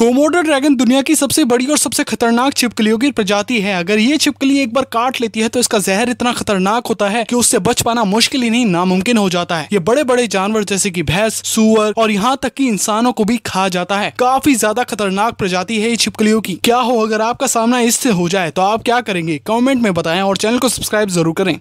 Komodo dragon दुनिया की सबसे बड़ी और सबसे खतरनाक छिपकलियों की प्रजाति है। अगर ये छिपकली एक बार काट लेती है तो इसका जहर इतना खतरनाक होता है कि उससे बच पाना मुश्किल ही नहीं, नामुमकिन हो जाता है। ये बड़े बड़े जानवर जैसे कि भैंस, सुअर और यहाँ तक कि इंसानों को भी खा जाता है। काफ़ी ज़्यादा खतरनाक प्रजाति है ये छिपकलियों की। क्या हो, अगर आपका सामना इससे हो जाए तो आप क्या करेंगे? कॉमेंट में बताएँ और चैनल को सब्सक्राइब ज़रूर करें।